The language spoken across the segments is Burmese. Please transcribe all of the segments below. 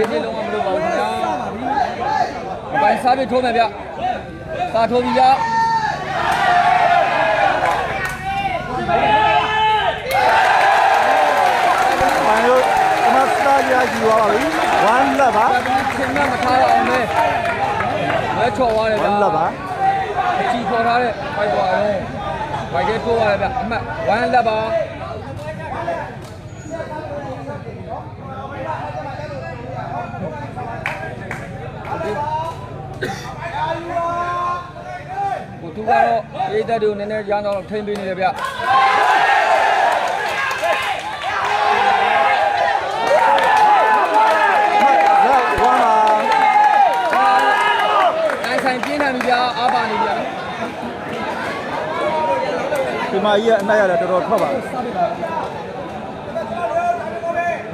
လေးလေးလုံးဝမလုပ်ပါဘူးခင်ဗျာအပိုင်းစားပြီးထိုးမယ်ဗျစားထိုးပြီဗျပိုင်တို့ကမစတာကြီးယူသွားပါပြီ1လက်ပါဒါကချင်းမမထားရအောင်လေမဲချော်သွားတယ်ဗျာ1လက်ပါအချီခေါ်ထားတဲ့ဖိုက်သွားတယ်ဖိုက်ထဲထိုးရတယ်ဗျအမှတ်1လက်ပါ သူကတော့အေးတဲ့တွေကိုနည်းနည်းရမ်းတော့ထိမ့်ပေးနေတယ်ဗျလက်1ပါနိုင်ဆိုင်ပြင်းထန်ပြီဗျာအားပါနေဗျာဒီမကြီးရဲ့အနိုင်ရတယ်တော်တော်ထွက်ပါငါကြော်ထေးတာဒီ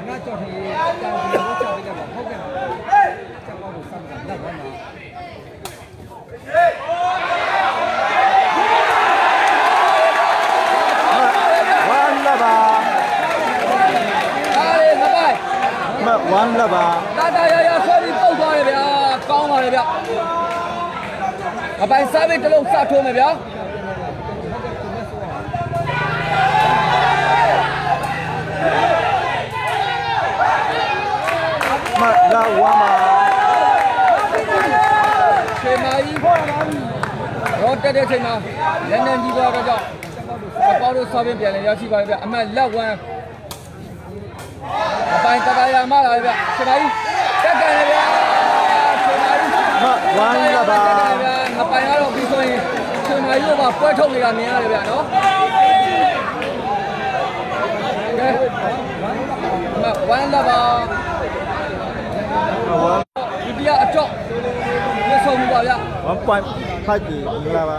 လိုချပေးတယ်ပေါ့ဟုတ်ကဲ့ကျောင်းတော့စမ်းတာလက်ပါမှာ 1လက်ပါ အားလေငပိုင် မ1လက်ပါတာတာရရဆွဲပြီးပုတ်သွားတယ်ဗျာကောင်းပါလေဗျငပိုင်စားပြီးတစ်လုံးစထိုးမယ်ဗျာမလာ1ပါချိန်မာကြီးခေါ်လာပြီရောတက်တဲ့ချိန်မှာလက်နက်ကြီးသွားတော့ကြောင့်အပေါတို့စားပြီးပြန်လဲရရှိပါလေဗျအမှတ်လက်ဝမ်းအ ပိုင်တကာရမလာလေဗျချိန်မာကြီးတက်ကန်လေဗျချိန်မာကြီးမ1လက်ပါငပိုင်ကတော့ပြီးဆိုရင်ချိန်မာကြီးကပွဲထုတ်နေတာမြင်ရတယ်ဗျနော်ကဲမဝမ်းလာပါ1ဒီတရားအကြော့လက်ဆုံးမှုပါဗျ1.5ကြီးမလာပါ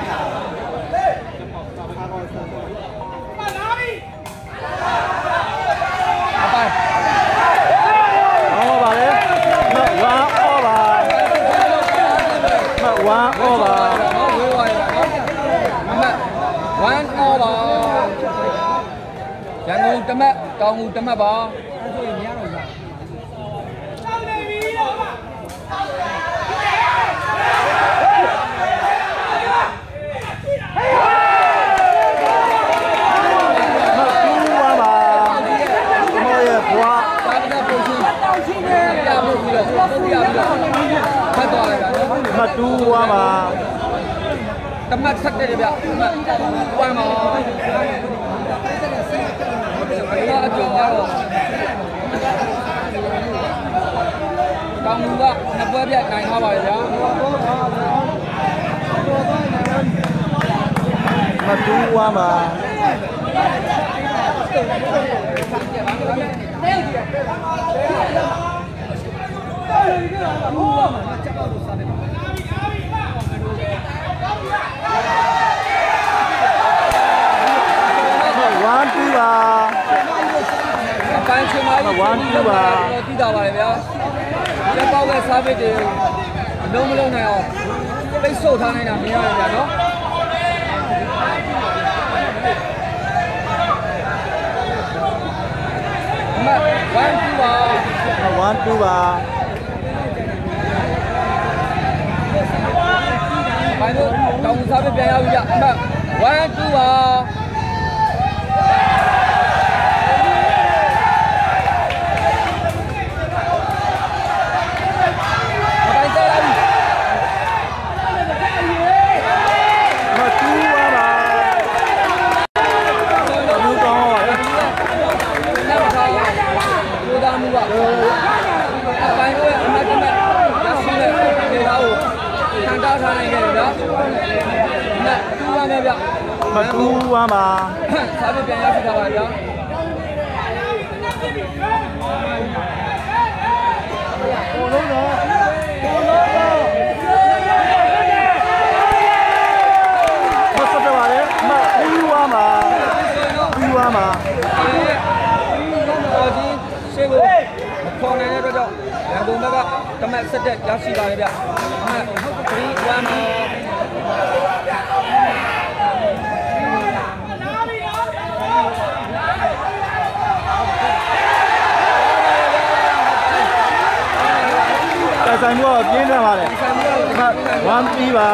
င့်ချက်ပေါက်လို့စာပြန်ပြန်လဲရရှိထားတယ်ဗျဒီဆိုတော့ဒိုင်ကိုထုမှတစ်ဖက်နဲ့တစ်ဖက်စီကံချက်တွေကိုကြာမေးနေတယ်ဗျနော်ပြန်ပြန်စားပါဘူးအပိုင်ဟောပါလေမ1 over မ1 over နော်ဝေးသွားရနော်အမှတ်1 over ရန်ကုန်တမက်တောင်ငူတမက်ပါအဲ့ဆိုရင်မရတော့ဘူးမ2ပါမောရဲ့ဘွား သာသနာပုံချင်းတောင်းချင်းနဲ့ပြဖို့ပြီးတော့ပုံပြပြီးတော့ဖတ်သွား လိုက်တာနော်မ2ပါတမက်ဆက်တယ်ဗျတမက်ဝမ်းပါအဲ့ဒါအကျော်ကတော့တောင်ငူကနှစ်ပွဲပြတ်နိုင်ထားပါရဲ့ဗျာမ2ပါ 1 2ပါအပိုင်းချင်းပါကြီးဝမ်းတူပါတိတာပါလေဗျာရက်ပေါက်ရဲ့ service တွေအလုံးမလုံးနိုင်အောင်ပိတ်ဆို့ထားနေတာမြင်ရတယ်ဗျာနော်အမဝမ်းတူပါ1 2ပါဘိုင်းတို့ တောင်ငူ service ပြန်ရပြီဗျအမဝမ်းတူပါအပိုင်းတက်လာပြီ မ2ပါပါဘူးကောင်းပါလေ လက်မထားဘူးကိုသားမှုကအပိုင်းတို့ရဲ့အမတ်တမတ်ရရှိတဲ့ဒေတာကိုခံတားထားနိုင်ခဲ့တယ်ဗျာ။ နဲ့တူရမယ်ဗျမ2ပါပါ။စားပြပြန်ရရှိတာပါဗျာမဆက်တော့ပါလေအမပြီးွားမှာပြီးွားမှာတော်ကြီးရှေ့ကိုမခေါ်နိုင်တဲ့အတွက်ကြောင့်ရန်ကုန်ဘက်ကတမက်ဆက်တက်ရရှိပါတယ်ဗျအမှတ်3 1 ဆိုင်မှုကပြင်းထန်ပါလေဆန်ပြီးတော့အမ1ပြီးပါ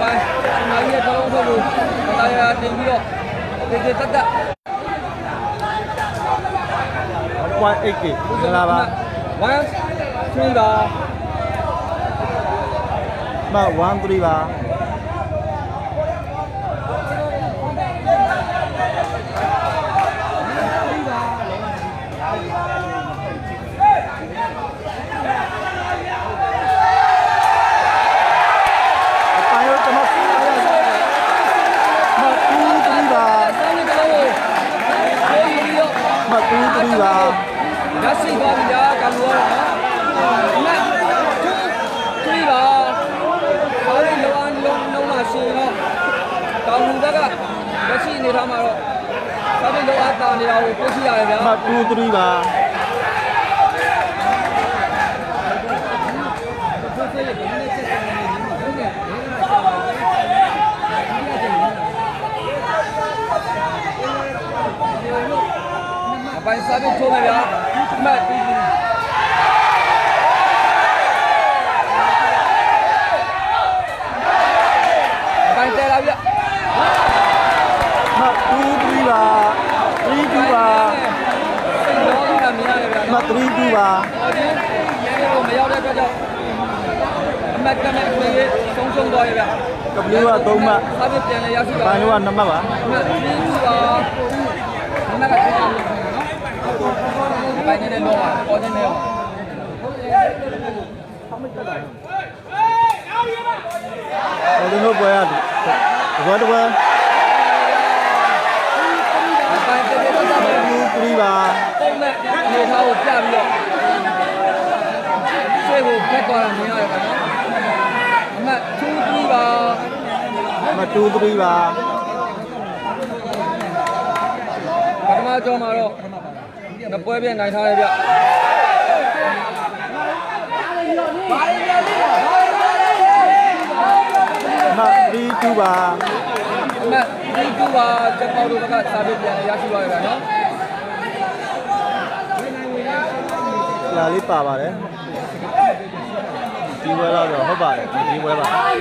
ပိုင်းစမာကြီးရဲ့တောင်းထုတ်ကိုတာယာတင်ပြီးတော့တေတေတက်တက် 1.8K မင်္ဂလာပါ1 3ပါအမ1.3ပါအပိုင်းတော့ကျွန်တော်အားရမ2.3ပါ အစမ်းလေးကလေးကိုကိုပြီးတော့ မ 2.3ပါရရှိသွားပြီညာကံလို့ရတော့နော်အမှတ်3ပါဘာလို့လောအောင်လုံးလုံးမှရှင်တော့တောင်လူဘက်ကရရှိနေထားမှာတော့သာပြီးလောအားတာနေတာကိုကိုရှိရတယ်ဗျာအမ2.3ပါ အပိုင်းစားပြီးထိုးမယ်ဗျာအမှတ်အပိုင်းတဲလာဗျာအမ2.3ပါ3.2ပါစိတ်လောကမြင်ရတယ်ဗျာအမ3.2ပါဟောဒီဒီလိုမရောက်တဲ့အတွက်ကြောင့်အမှတ်ကမဲ့ခွေရေးဆုံးရှုံးသွားရဗျာကပလီက3မှတ်စားပြီးပြန်လဲရရှိပါဘိုင်တော့က2မှတ်ပါအမှတ်3ပါအမှတ်က3ပါနော်အ ပိုင်းနဲ့တော့ပေါ်နေတယ်ဟိုဒီလိုပွဲရတယ်တပွဲတပွဲအပိုင်းတဲတဲတက်တက်ပဲ2.3ပါပုံနဲ့အနေထားကိုပြပြီးတော့ရှေ့ကိုဖက်သွားတာမြင်ရတယ်ဗျာနော်အမှတ်2 3ပါအမ2.3ပါပထမကြောမှာတော့ နှစ်ပွဲပြန်နိုင်ထားတယ်ဗျအမ3.2ပါအမှတ်3 2ပါချက်ပေါက်တို့ဘက်ကစာပေပြန်လဲရရှိသွားတယ်ဗျာနော်လာလေးပါပါတယ်ဒီပွဲတော့ဟုတ်ပါတယ်ဒီပွဲပါဘယ်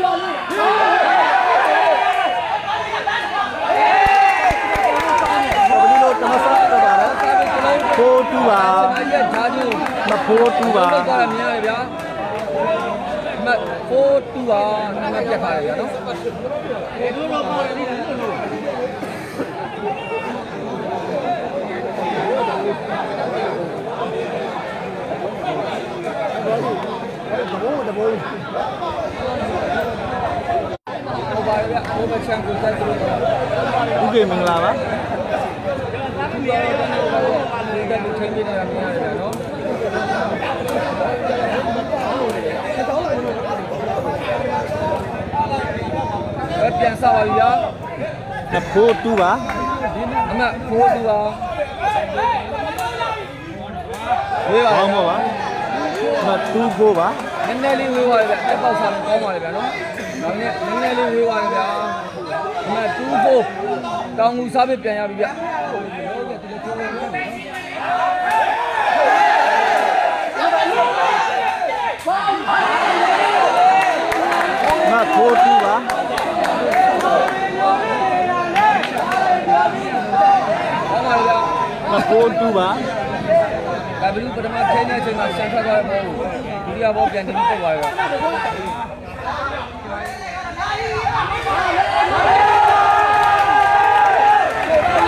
လိုတမဆက်တော့ပါလဲ စာပေကလေး4.2ပါစမရဲ့ဓာတ်ကြီးမ4.2ပါလောက်သွားတာမြင်ရတယ်ဗျာအမှတ်4 2ပါနံပါတ်ပြတ်ထားတယ်ဗျာနော်ဟိုပါဗျာဟိုဘချန်ကိုတက်သူတို့ဥကေမင်္ဂလာပါ ဒီကလူချင်းနေနေတာမြင်ရတယ်ဗျာနော်အဲပြန်စားပါပြီဗျာမ4.2ပါအမဖိုးသူပါဝေးပါဘောင်းပါပါမ2.9ပါနည်းနည်းလေးဝေးပါလေဗျအပေါက်စားကောင်းပါလေဗျာနော်ဒါနဲ့နည်းနည်းလေးဝေးပါလေဗျာအမတူဖို့တောင်ငူစားပြီးပြန်ရပြီဗျ မ4.2ပါကောင်းပါလေဗျာမ4.2ပါဒါဘလူပထမထိုင်းတဲ့အချိန်မှာရှန်ထွက်သွားတဲ့ဘောကိုဒုတိယဘောပြန်တင်ပြီးပုတ်သွားရော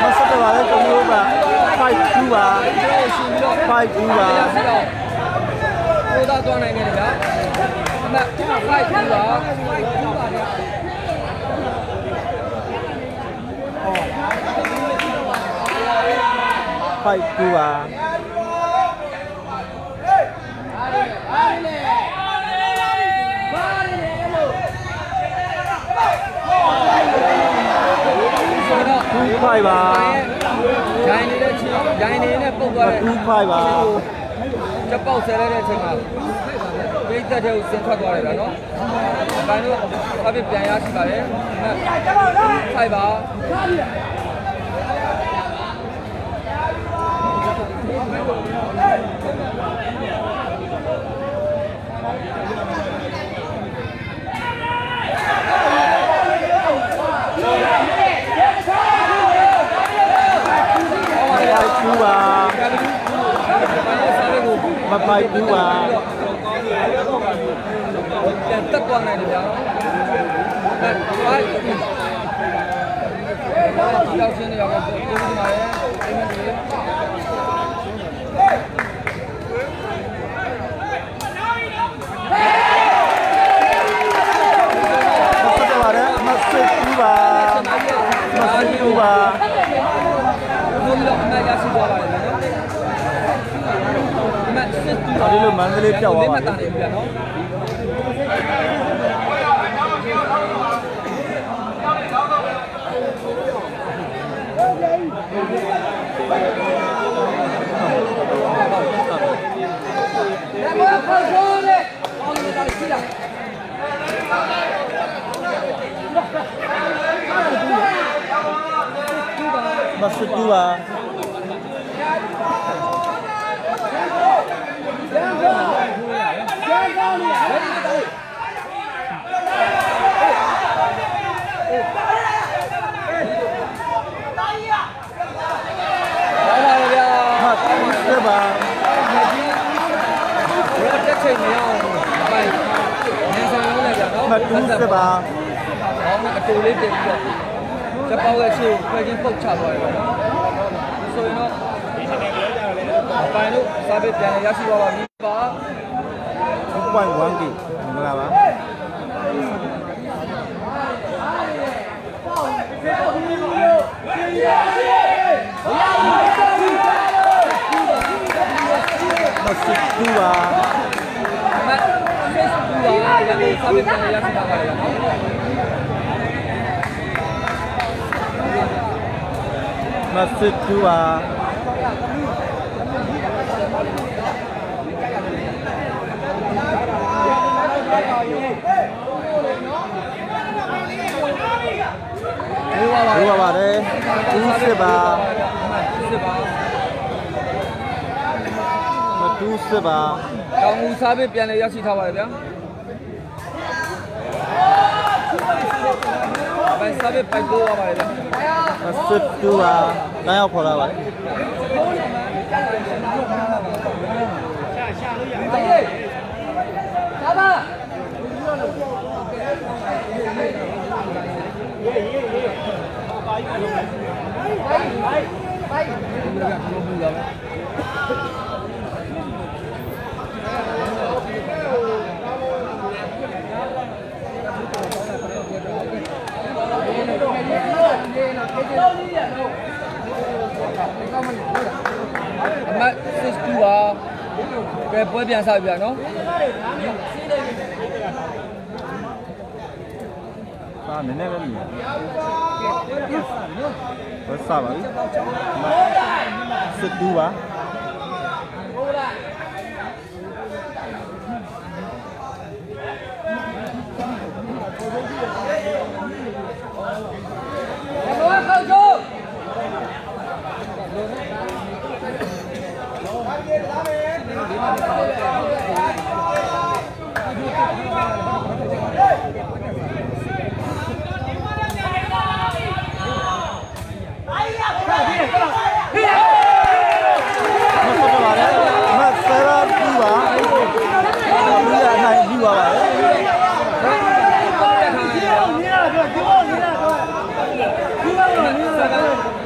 မဆက်တော့ပါလေကျွန်တော်က5.2ပါကျွန်တော်ရှင်ပြီးတော့5.2ပါရစီတော့ကိုသားသွားနိုင်ခဲ့တယ်ဗျာ အမ5 2ပါဖိုက်2ပါဆိုတော့2 5ပါရိုင်းနေတဲ့ချင်းရိုင်းနေနဲ့ပုတ်သွားတဲ့2 5ပါချက်ပေါက်ဆဲလိုက်တဲ့အချိန်မှာ ပြိတ္တတဲ့ကိုဆင်ထွက်သွားတယ်ဗျာနော်။အပိုင်းတို့အပြစ်ပြန်ရရှိပါတယ်။ဖိုက်ပါဖိုက်2ပါကဲပြီးပိုင်းရဲ့စားလေးကိုမဖိုက်2ပါပြန် တက်သွားနိုင်တယ်ဗျာနော်။အဲဖိုက်ကြောက်ချင်းတွေရောက်တော့ဒီလိုဒီမှာရဲ့အိမ်မက်တွေမဆက်ကြပါနဲ့မဆက်2ပါမဆက်2ပါဘုန်းကြီးတော့အမှတ်ရရှိသွားပါတယ်ဗျာနော်အမှတ်စစ်တူဒါလေးလိုမန္တလေးပြောက်သွားပါတာ လေလေဗျာနော်မဆက်2ပါပါပါလေဗျာ မ2ပါမကြီးဘယ်တက်ချိန်မရအောင်ပိုင်နေဆောင်လုံးလိုက်ကြနော်မ2ပါဘောင်းအတူလေးတင်ပြီးတော့ချက်ပေါက်ရဲ့ရှေ့ကိုဖွဲ့ချင်းပုတ်ချသွားတယ်ဗျာနော်ဆိုရင်တော့အပိုင်တို့စာပေပြန်ရရှိသွားပါပြီပါ 2.1 k မင်္ဂလာပါမဆက်2ပါအမှတ်စစ်တူပါဗျာစာပေပြန်ရရှိသွားပါလေဗျာနော် မဆက်2ပါဘိုးပါပါဘိုးပါပါတယ်2စစ်ပါစစ်ပါမ2စစ်ပါတောင်ငူစားပေပြန်လဲရရှိထားပါတယ်ဗျာ အပိုင်စားပေပိုက် တော့ပါပါတယ်ဗျာမဆက်2ပါတန်းရောက်ခေါ်လာပါတယ်အမတ်စစ်တူပါကဲပွဲပြန်စားပြီဗျာနော်ဒါနည်းနည်းပဲမြင်ဘယ်စားပါလဲစစ်2ပါ ဘောခောက်ချိုး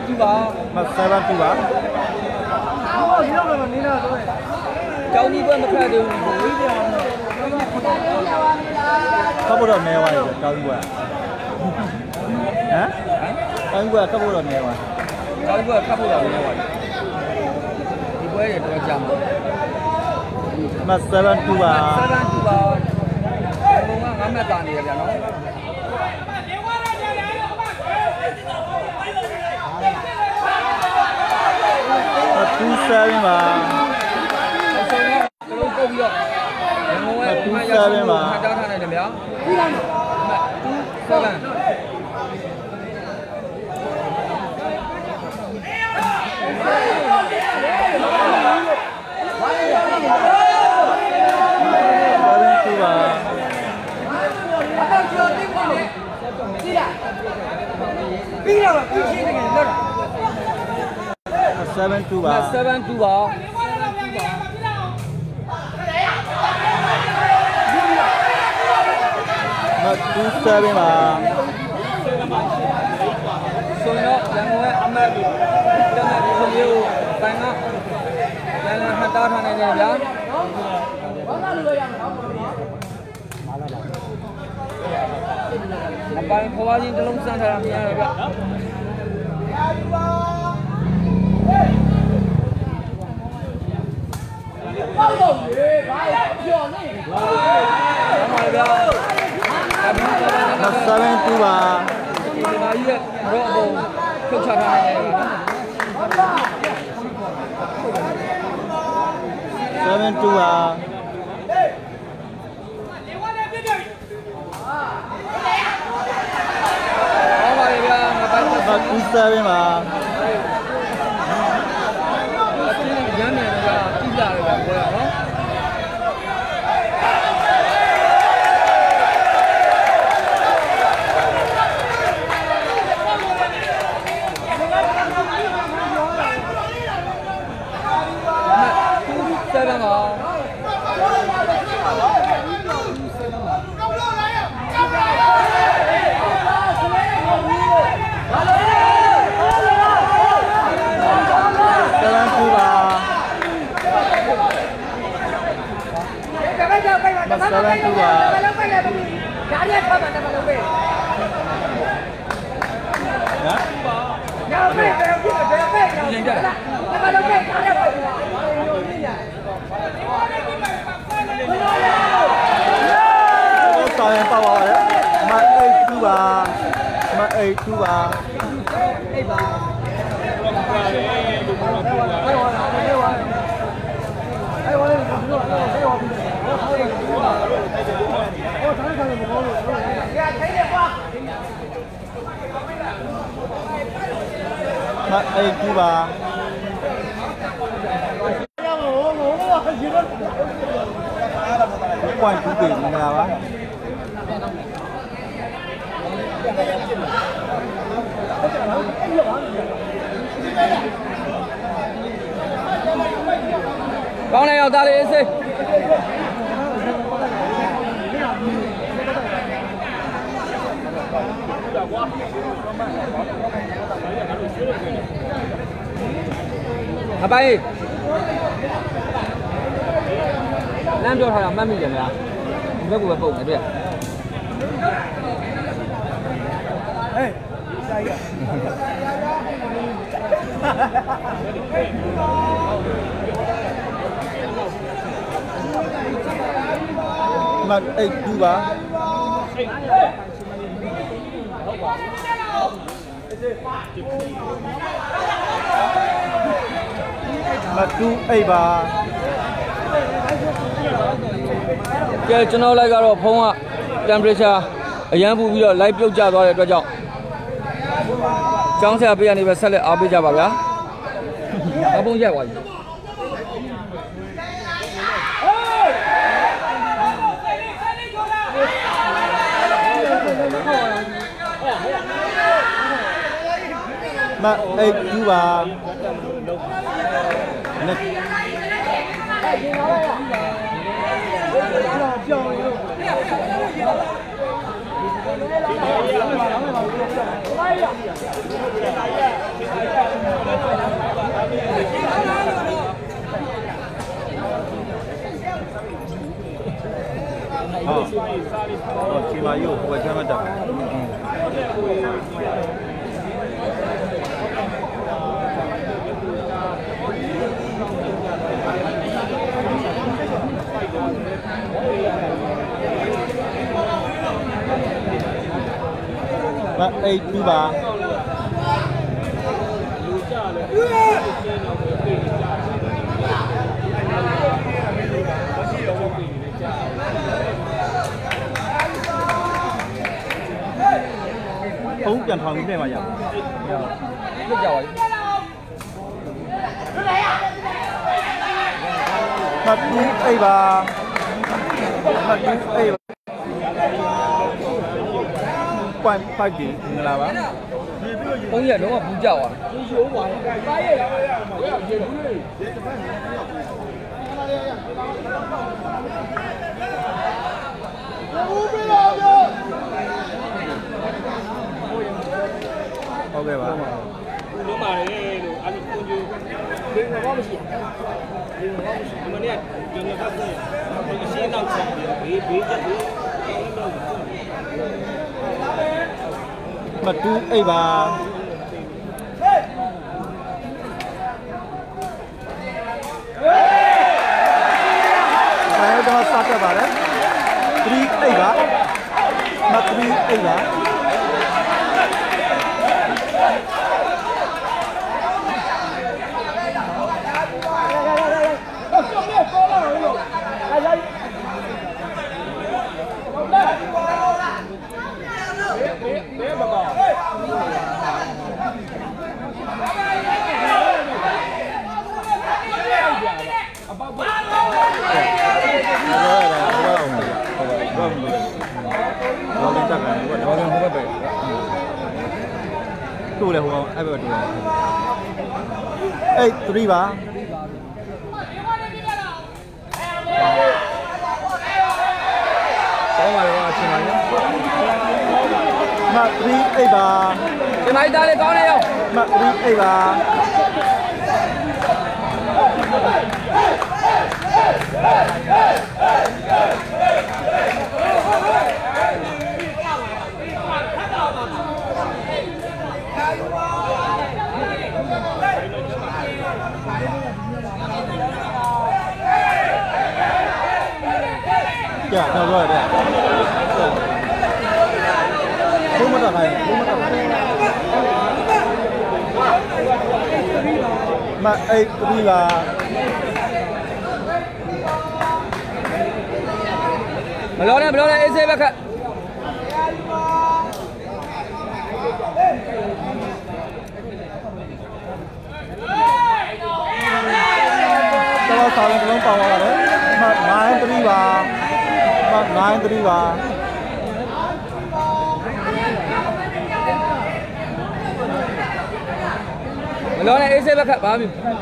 တူပါ မ7 2ပါ ကျောင်းကြီးပွဲမခတ်သေးဘူးကို ကပ်ဖို့တော့နေသွားတယ်တောင်းကွာဟမ်တောင်းကွာကပ်ဖို့တော့နေသွား ကျောင်းကြီးပွဲခတ်ဖို့တော့မရပါဘူး ပွဲတွေတော့ကြာမှာ မတ်72ပါ စရန်တူပါဘုံကငါမှတ်တာနေရဗျာနော် 27ပါ အဆုံးတော့ကလုံးပုတ်ပြီးတော့ဘုံကမှတ်ရအောင်မှတ်တာထားနေတယ်ဗျာ2 7 72ပါ 72ပါ7 2ပါမတ်27ပါဆိုတော့ရန်ကုန်ရဲ့အမတ်တမတ်ဒီလိုမျိုးတိုင်ကလည်းလည်းမှတ်တာထားနေတယ်ဗျာအပိုင်းခွာချင်းတစ်လုံးစမ်းထားတာမြင်ရတယ်ဗျ ဟုတ်ပါဗျာအပြင်ကလည်းမတ်72ပါဒီမှာကြီးရဲ့ရောအပေါ်ဖြုတ်ချထားနေတယ်72ပါဟောပါလေဗျာငါပိုက်မပတ်တ်27ပါ အချင်းရမ်းနေတယ်ဗျာကြည့်ကြရတယ်ဗျာပွဲရနော် 7ပါ 72ပါမတ်72ပါ ဒါရီဖတ်မှာတယ်မလို့ပဲ နော် ညောင်ပဲဘယ်ဖြစ်ဘယ်ပဲညောင်တယ်မလို့ပဲဒါရီဖတ်မှာ တော့ရင်ပေါ့ပါပါတယ်မတ်82ပါမတ်82ပါ မအိတ်ကူပါ ပွိုင်းကူပေမင်္ဂလာပါကောင်းတယ်ရောက်သား လေးအေးစိအပိုင်လမ်းပြောထားတာမှတ်မိတယ်များဒီဘက်ကပဲပုံတယ်တွေ့မအိတ်ကူပါမတူအိတ်ပါ ကဲကျွန်တော်လိုက်ကတော့ဖုန်းက temperature အရန်ပူပြီးတော့ live ပြုတ်ကျသွားတဲ့အတွက်ကြောင့်ကျောင်းဆရာပေးရနေပဲဆက်လက်အားပေးကြပါဗျာအပုံရက်သွားပြီမအိတ်ကူပါနက် ဟုတ်ဟုတ်ချိန်မရု và đây thứ ba Tốn dành phần đến đây mà giờ Lúc rồi Thật đúng A3 Thật đúng A3 快快点，你来吧。红眼龙啊，不叫啊。OK 吧。罗马的安利工具，你我搞不起，你我搞不起。那么呢，就是他是，他是先让厂别别别别，让那个。 မရှိဒီတော့မရှိမနေ့ကကျွန်တော်ကဆက်ဒီရှင်းတော့ချက်ပြီးဘေးဘေးချက်ပြီးမတူအိတ်ပါအဲတော့စတက်ပါတယ်3အိတ်ပါမ3အိတ်ပါ တော့လည်းတက်တယ်ဟို ဘာလို့ဟိုဘ က်ပဲတူတယ်ဟိုကောင်အဲ့ဘက်တူတယ်အဲ့3ပါကောင်းပါတော့အချိန်ပါညမ3အိတ်ပါချိန်ပါသားလေးကောင်းနေရောမ3အိတ်ပါကြာတော့တော့ရ တယ်ဘုမတော့ခိုင်းဘုမတော့ခိုင်းမအိတ်3ပါမလောနဲ့မလောနဲ့အေးဆေးဘက် ခတ်တော့ဆောင်းလုံးလုံးပေါအောင်ပါတယ်မ9 3ပါမ9 3ပါမလောနဲ့အေးဆေးဘက်ခတ်ဘာမှမ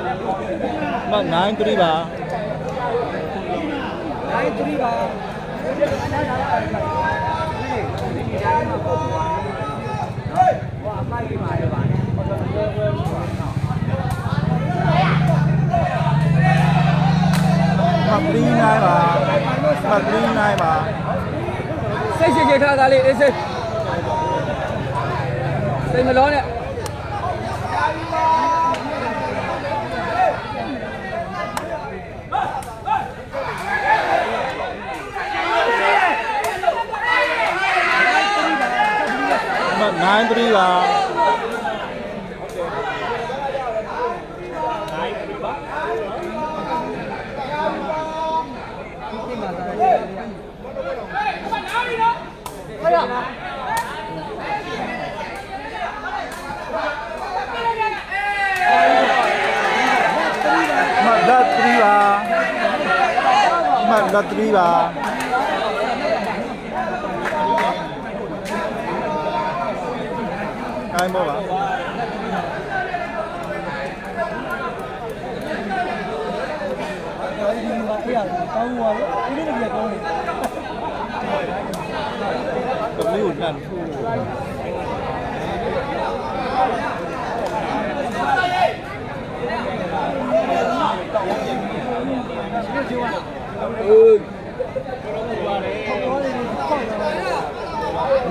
မ9 3ပါမ3 9ပါမ3 9ပါစိတ်ရှိချေထားသားလေးအေးဆေး စိတ်မလောနဲ့မ9 3ပါမဒတ်3ပါမဒတ်3ပါကိုင်းပေါ့ပါတမီးကိုတ န်ထူ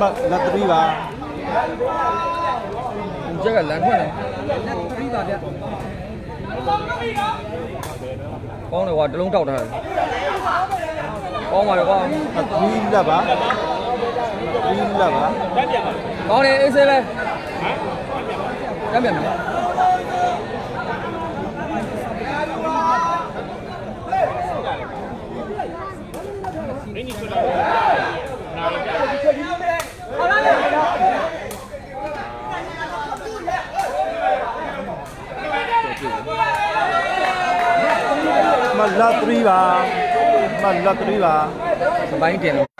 မလက်တရီပါကျက်ကလန်ထွက်နေကောင်းတယ်ကွာတလုံးတောက်ထားတယ်ကောင်းပါလေကွာအသီးလက်ပါ 3လက်ပါတန်းပြန်ပါကောင်းတယ်အေးဆေးပဲဟမ်တမ်းပြန်မယ်မင်းကြီးဆိုတာနားရမလက်3ပါမလက်3ပါစပိုင်းတင်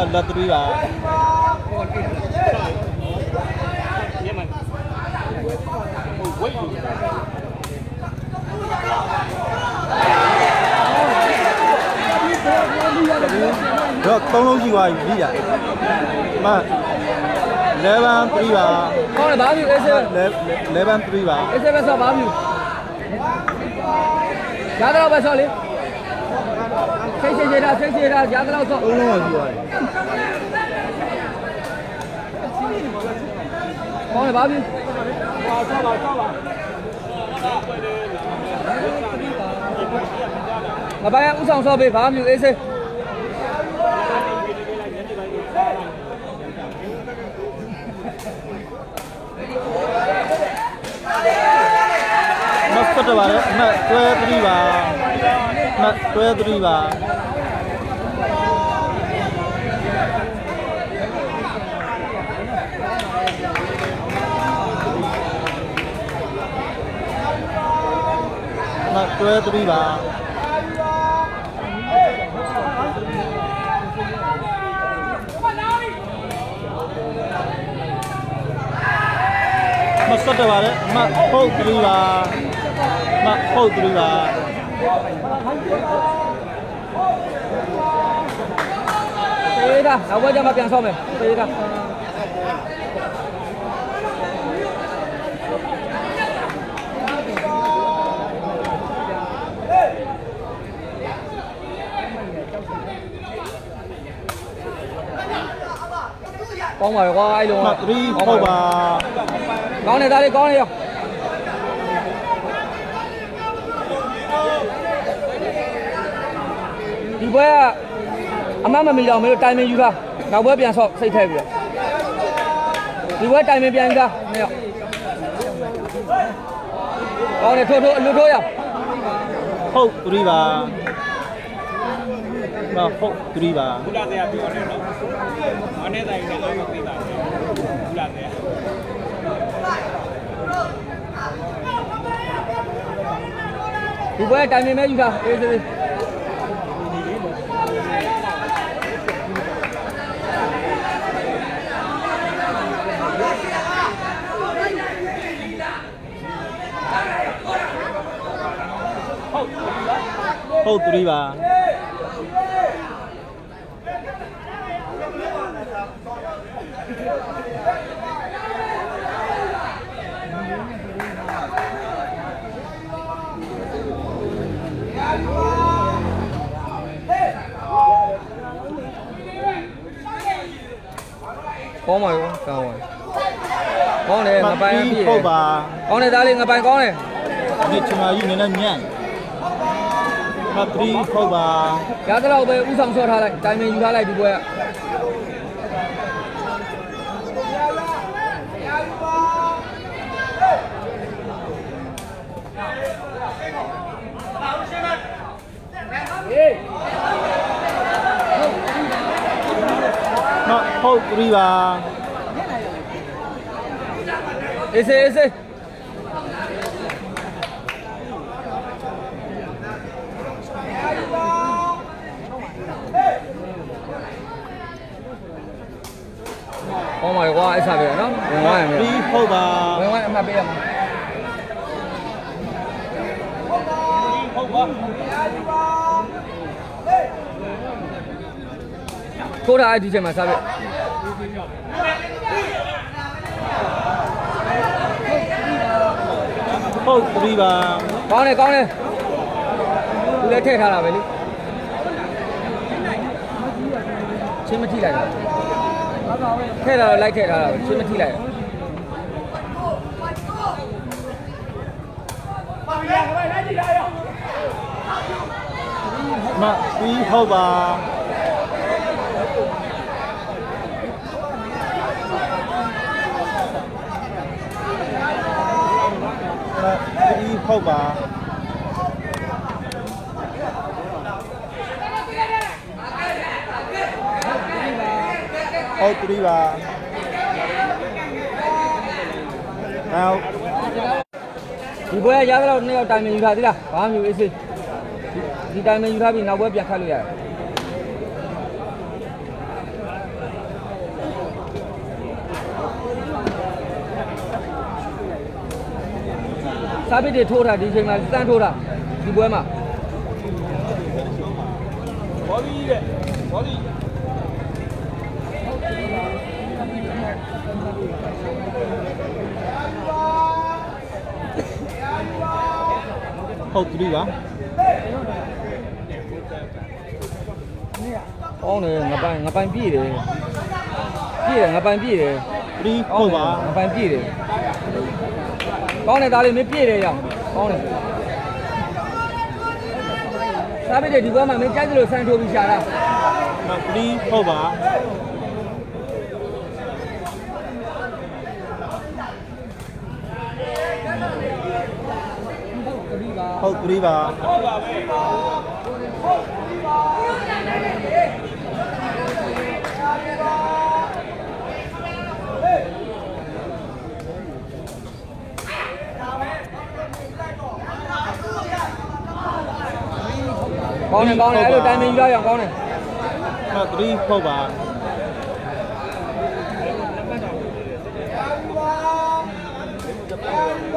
လို့မလက်3ပါညမဝိတ်တော့3လုံးရှိသွားပြီပြီးရမ11 3ပါကောင်းတယ်ဘာမှမအေးဆေးပဲ11 3ပါအေးဆေးပဲဆော့ဘာမှမရတော့ပဲဆော့လေ စိတ်ရှိရှိတာစိတ်ရှိတာရတော့ဆော့3လုံးရှိသွားပြီကောင်းတယ်ဘာမှမပိုင်ဥဆောင်ဆော့ပေးဘာမှမအေးဆေးမဆက်တော့ပါတယ်အမှတ်တွဲ3ပါအ မှတ်တွဲ3ပါမတွဲ3ပါမဆက်တော့ပါတယ်အမှတ်ဟုတ်3ပါအမှတ်ဟုတ်3ပါ ပေးတာနောက်ဘက်ကျမှပြန်ဆော့မယ်ပေးတာကောင်းပါရောကွာအဲ့လို အမှတ်3ဟုတ် ပါကောင်းတယ်သားလေးကောင်းတယ်ရောဒီဘွဲကအမတ်မမီတော့မင်းတို့တိုင်မင်ယူထားနောက်ဘွဲပြန်ဆော့စိတ်ထည့်ပြီးတော့ဒီဘွဲတိုင်မင်ပြန်ယူထားမင်းရောကောင်းတယ်ထိုးထိုးအလူထိုးရဟုတ်3ပါမဟုတ်3ပါဘူလာတရားပြောတယ်နော်မနေ့တိုင်းလည်းအားမပေးတာဘူလာတရားဒီဘွဲတိုင်မင်မဲယူထားအေးစေး ဟုတ်3ပါကောင်းပါရောကောင်းပါကောင်းတယ်ငပိုင်ပြည့်ဟုတ်ပါကောင်းတယ်သားလေးငပိုင်ကောင်းတယ်ဒီချမာယူနေနဲ့ညံ့ မ3ဟုတ်ပါရသလောက်ပဲဥဆောင်ဆော့ထားလိုက်တိုင်မင်ယူထားလိုက်ဒီဘွဲကမဟုတ်3ပါအေးစေးအေးစေး ကောင်းပါရောကွာအဲ့စားပြရနော်ဝင်သွားရင်3ဟုတ်ပါဝင်သွားအမှတ်ပေးရမှာဟုတ်ပါထိုးတာအဲ့ဒီချိန်မှာစားပြဟုတ်3ပါကောင်းတယ်ကောင်းတယ်သူလည်းထည့်ထားတာပဲလေချင်းမထိလိုက်တာ ထည့်တာတော့လိုက်ထည့်ထားတာပဲချင်းမထိလိုက်တာပါဗျာခလိုက်လိုက်ကြည့်ရအောင်မပြီးဟုတ်ပါမပြီးဟုတ်ပါ ဟုတ်ပြီပါနောက်ဒီပွဲကရသလောက်နှစ်ယောက်တိုင်မင်ယူထားသေးလားဘာမှမယူအေးစေးဒီတိုင်မင်ယူထားပြီးနောက်ပွဲပြန်ခတ်လို့ရတယ်စားပစ်တွေထိုးတာဒီချိန်မှာစမ်းထိုးတာဒီပွဲမှာ ဘောဒီတဲ့ဘောဒီ ဟုတ်ပြီပါကောင်းတယ်ငပိုင်ငပိုင်ပြည့်တယ်ပြည့်တယ်ငပိုင်ပြည့်တယ်ပြီးကောဟုင်းတ်တယ်ပါငပိုင်ပြည့်တယ်ကောင်းတယ်ဒါလေးမပြည့်တယ်ရောကောင်းတယ်စားပစ်တွေဒီပွဲမှာမင်းကြိုက်သလိုစမ်းထိုးပြီးရှာတာမပြီးဟုတ်ပါ ဟုတ်ပြီပါကောင်းတယ်ကောင်းတယ်အဲ့လိုတိုင်မင်ယူရအောင်ကောင်းတယ်မပြီးဟုတ်ပါ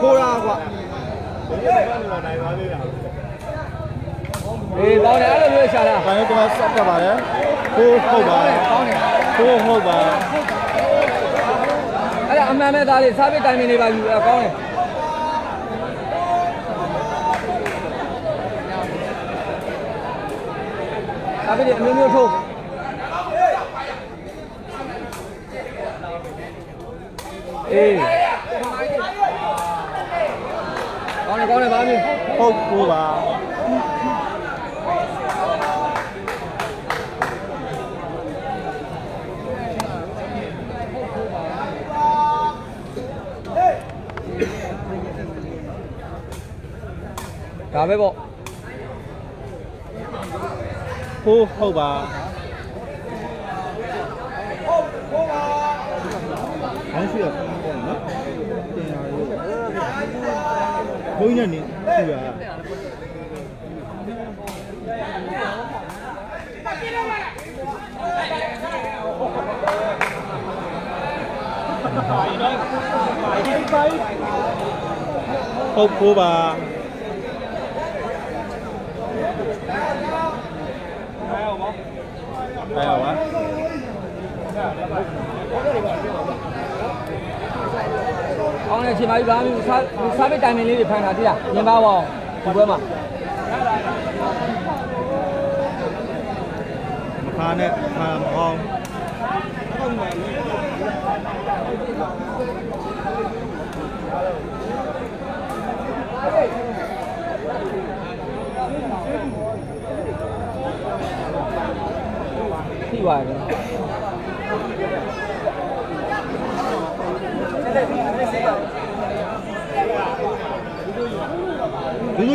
ခိုးရာကွာ အေးကောင်းတယ်အဲ့လိုမျိုးရှာတာဘာလို့တော့စက်တက်ပါလဲခိုးဟုတ်ပါကောင်းတယ်ခိုးဟုတ်ပါအဲ့ဒါအမှန်ပဲသားလေးစားပစ်တိုင်မင်တွေပါယူအဲ့ကောင်းတယ်စားပစ်တွေအမျိုးမျိုးထိုးအေး ကောင်းတယ်ကောင်းတယ်ဗာမင်းဟုတ်ခိုးပါဒါပဲပေါ့ခိုးဟုတ်ပါဟောင်းရှိရပေါ့နော်တင်ရလို့ ဘုန်းကြီးနဲ့နေပြရဟုတ်ကိုပါအဲရောပါ ကောင်းတဲ့အချိန်မှကြီးဗာမင်းစားစားပစ်တိုင်မင်လေးတွေဖန်တာတိလားမြင်ပါပါအောင်ဒီပွဲမှာမခါနဲ့ခါမအောင်ထိပါတယ်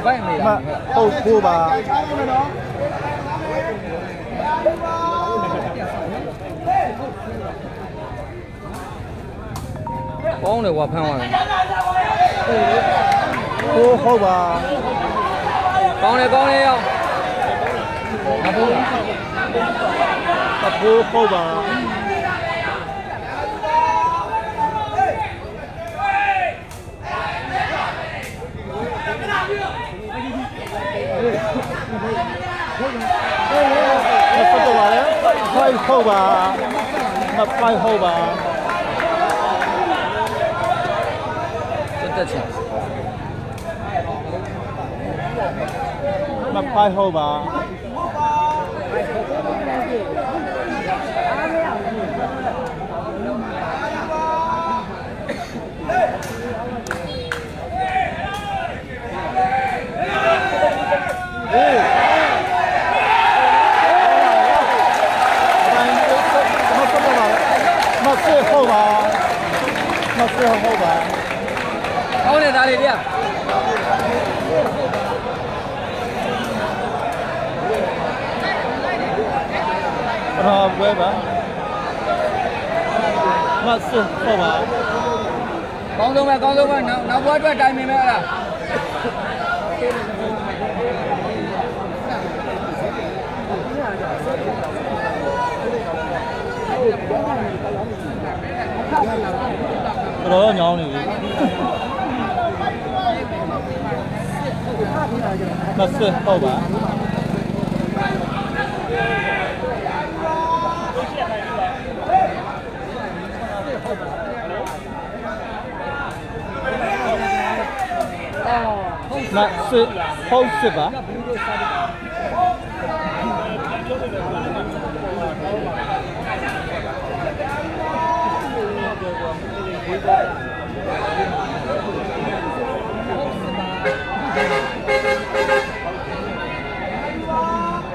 အပိုင်မေးမလားဟုတ်ကိုပါကောင်းတယ်ကွာဖမ်းသွားတယ်ကိုဟုတ်ပါကောင်းတယ်ကောင်းတယ်ရောငါဘိုးလားတဖိုးဟုတ်ပါမဖတ်တော့ပါလေ ဖိုင်ဟုတ်ပါမဖိုင်ဟုတ်ပါတက်တက်ချင် မဖိုင်ဟုတ်ပါ တိုင်းမဖတ်တော့ပါမဆွေဟုတ်ပါ မဆွေဟုတ်ပါကောင်းတဲ့သားလေးတရားပထမပွဲပါမဆွေဟုတ်ပါကောင်းဆုံးပဲကောင်းဆုံးပဲနောက်နော က်ဘွားအတွက်တိုင်ပင်ပဲလားတော်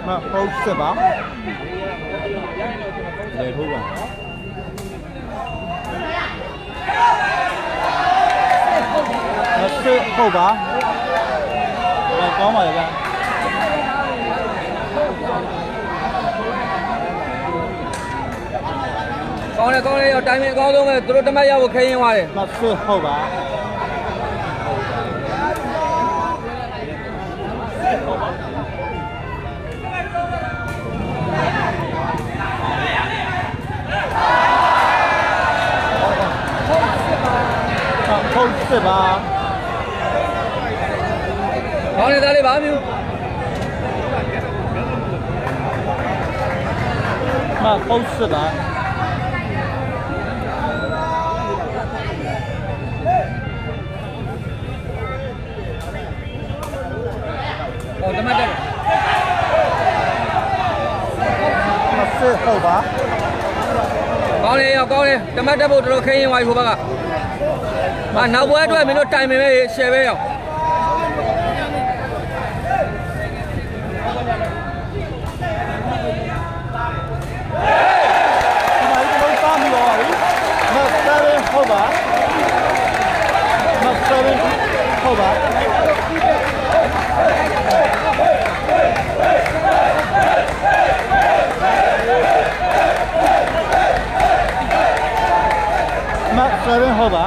မဆွေဟုတ်ပါမဆွေဟုတ်စစ်ပါမဟုတ်စစ်ပါလေထိုးပါမဆွေဟုတ်ပါအဲကောင်းပါလေဗျာကောင်းတယ်ကောင်းတယ်ရောတိုင်ပင်အကောင်းဆုံးပဲသူတို့တမတ်ရောက်ဖို့ခရင်သွားတယ်မဆွေဟုတ်ပါ ဟုတ်စစ်ပါကောင်းတဲ့သားလေးပါမျိုးမဟုတ်စစ်ပါဟောတမတ်တက်မစစ်ဟုတ်ပါကောင်းတယ်ရောကောင်းတယ်တမတ်တက်ဖို့တော်တော်ခရင်သွားပြီဟိုဘက်က အာနောက်ဘွားအတွက်မင်းတို့တိုင်ပင်ပဲရှယ်ပဲရောဒီမှာဒီလိုသားပြီးတော့မဆယ်ဟုတ်ပါမဆယ်ဟုတ်ပါမဆယ်ဟုတ်ပါ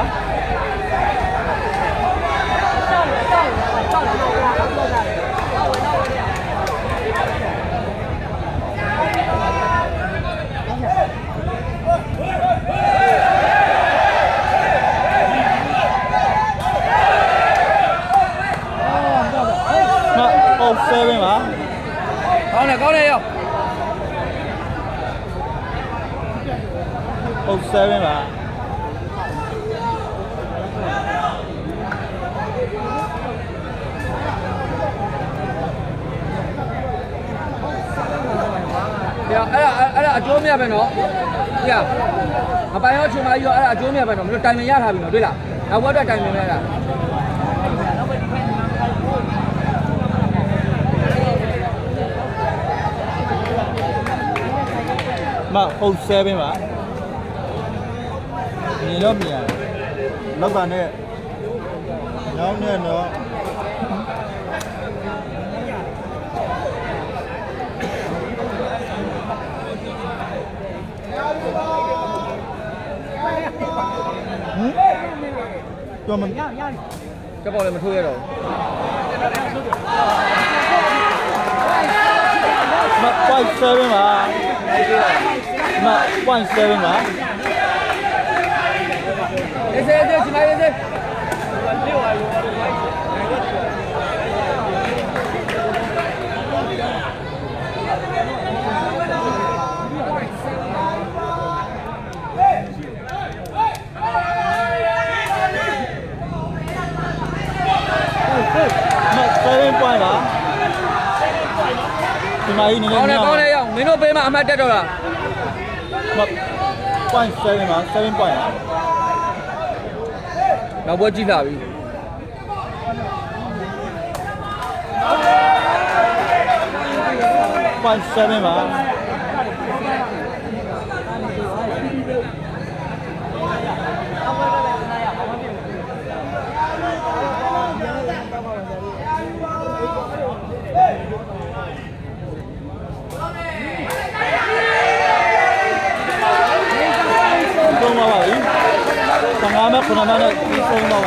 မ ဟုတ်7ပါကောင်းတယ်ကောင်းတယ်ရောဟုတ်7ပါ။ပြအဲ့ဒါအဲ့ဒါအကျိုးမြတ်ပဲနော်။ပြမပိုင်ရောချွန်မကြီးရောအဲ့ဒါအကျိုးမြတ်ပဲနော်။မင်းတို့တိုင်ပင်ရထားပြီနော်တွေ့လား။နောက်ဘက်အတွက်တိုင်ပင်ပဲလား မဟုတ်7ပါမြင်တော့မြင်ရတယ်လောက်ကနဲ့ညောင်းနဲ့တော့ဟမ်ကျော်မ။ကျက်ပေါ်လည်းမထိုးရတော့ဘူးမ0.7ပါမ0.7ပါအေး စေးအေးချင်လိုက်အေးစေးမ7 point ပါဒီမှာကြီးနည်းနကောင်းည်းတယ်ကောင်းတယ်ရောက်မင်းတို့ပေးမှအမှတ်တက်တော့လား မ0.7ပါ7 point ပါနောက်ဘွက်ကြ ည့်လာပြီ0.7ပါသုံးပါပါပြီ